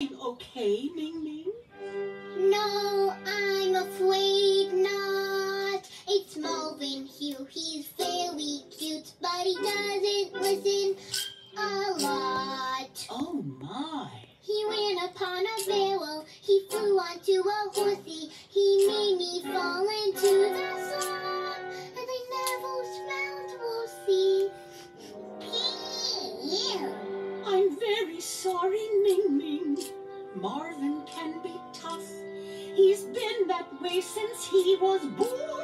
okay, Ming Ming? No, I'm afraid not. It's Marvin here. He's very cute, but he doesn't listen a lot. Oh my. He ran upon a barrel. He flew onto a horsey. He made me fall into the swamp. And I never smelled Lucy. I'm very sorry, Ming. Marvin can be tough. He's been that way since he was born.